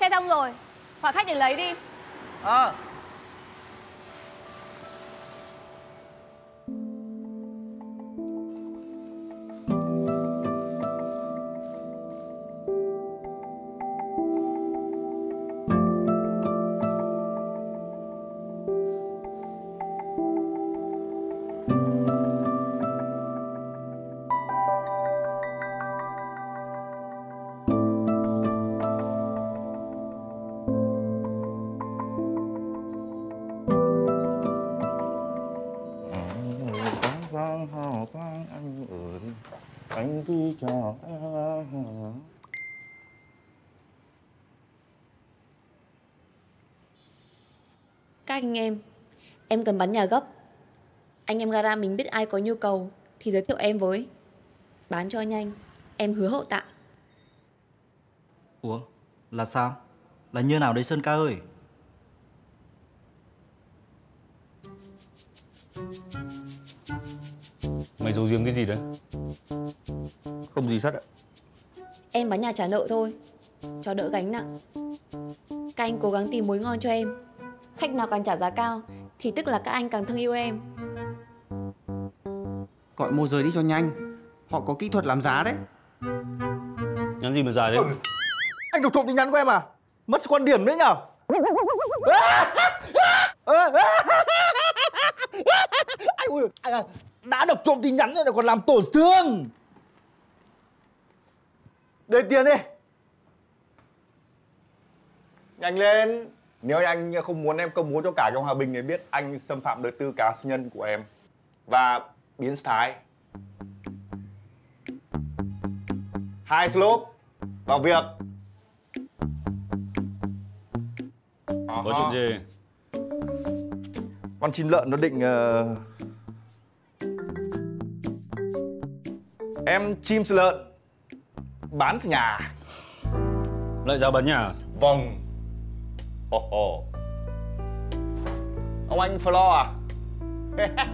Xe xong rồi Gọi khách để lấy đi Ờ à. Anh đi cho em Các anh em Em cần bán nhà gấp Anh em gara mình biết ai có nhu cầu Thì giới thiệu em với Bán cho nhanh Em hứa hậu tạ Ủa, là sao? Là như nào đấy Sơn ca ơi? Mày giấu riêng cái gì đấy? Không gì sắt ạ Em bán nhà trả nợ thôi Cho đỡ gánh nặng Các anh cố gắng tìm mối ngon cho em Khách nào càng trả giá cao Thì tức là các anh càng thương yêu em Gọi môi giới đi cho nhanh Họ có kỹ thuật làm giá đấy Nhắn gì mà dài thế? anh đọc trộm tin nhắn của em à mất quan điểm đấy nhở anh à, đã đọc trộm tin nhắn rồi còn làm tổn thương để tiền đi. Nhanh lên. Nếu anh không muốn em công bố cho cả trong hòa bình này biết anh xâm phạm đời tư cá nhân của em và biến thái. Hai slop. Vào việc. Có chuyện gì? con chim lợn nó định ờ, em chim lợn bán nhà. Lại giao bán nhà? vâng. Ồ, ồ. ông anh Flo à?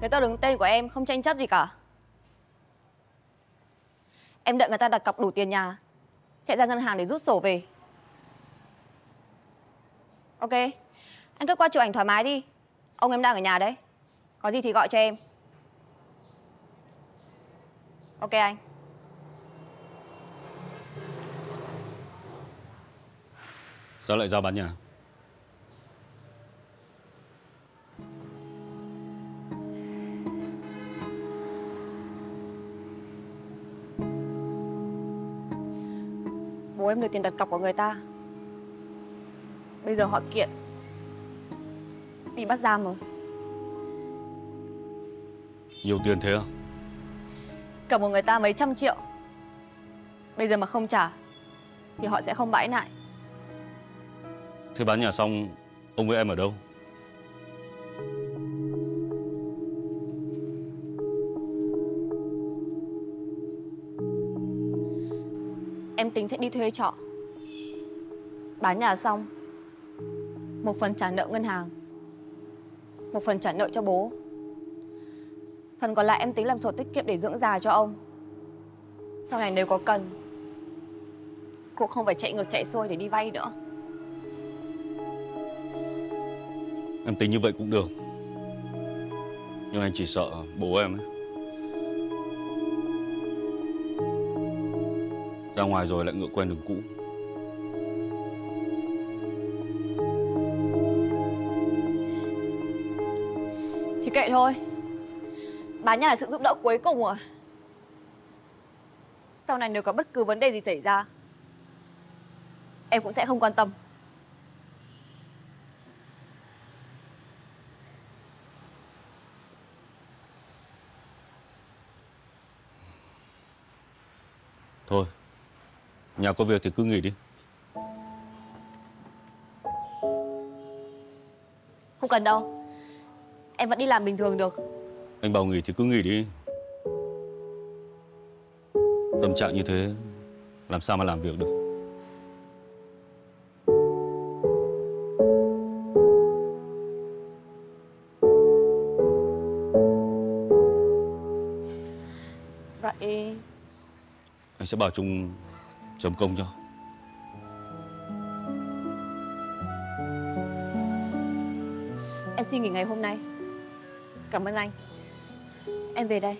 Giấy tờ đứng tên của em không tranh chấp gì cả. Em đợi người ta đặt cọc đủ tiền nhà Sẽ ra ngân hàng để rút sổ về. Ok Anh cứ qua chụp ảnh thoải mái đi. Ông em đang ở nhà đấy. Có gì thì gọi cho em. Ok anh Sao lại giao bán nhà? Bố em được tiền đặt cọc của người ta. Bây giờ họ kiện. Bị bắt giam rồi. Nhiều tiền thế à? Cầm của người ta mấy trăm triệu. Bây giờ mà không trả Thì họ sẽ không bãi nại Thế bán nhà xong, ông với em ở đâu? Em tính sẽ đi thuê trọ. Bán nhà xong Một phần trả nợ ngân hàng Một phần trả nợ cho bố. Phần còn lại em tính làm sổ tiết kiệm để dưỡng già cho ông. Sau này nếu có cần Cũng không phải chạy ngược chạy xuôi để đi vay nữa. Em tính như vậy cũng được. Nhưng anh chỉ sợ bố em ấy. Ra ngoài rồi lại ngựa quen đường cũ. Thì kệ thôi. Bà nhà là sự giúp đỡ cuối cùng rồi. Sau này nếu có bất cứ vấn đề gì xảy ra, Em cũng sẽ không quan tâm. Thôi Nhà có việc thì cứ nghỉ đi. Không cần đâu. Em vẫn đi làm bình thường được. Anh bảo nghỉ thì cứ nghỉ đi. Tâm trạng như thế Làm sao mà làm việc được sẽ bảo Trung chấm công cho. Em xin nghỉ ngày hôm nay. Cảm ơn anh. Em về đây.